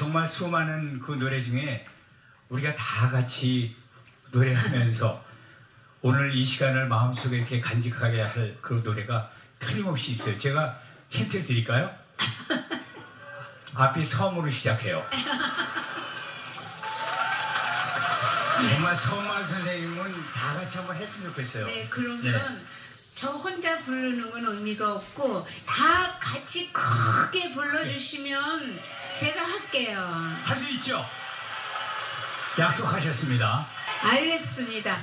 정말 수많은 그 노래 중에 우리가 다 같이 노래하면서 오늘 이 시간을 마음속에 이렇게 간직하게 할 그 노래가 틀림없이 있어요. 제가 힌트 드릴까요? 앞이 섬으로 시작해요. 정말 서마 선생님은 다 같이 한번 했으면 좋겠어요. 네, 그러면 네. 저 혼자 부르는 건 의미가 없고 다 같이 크게 불러주시면 제가 할게요. 할 수 있죠? 약속하셨습니다. 알겠습니다.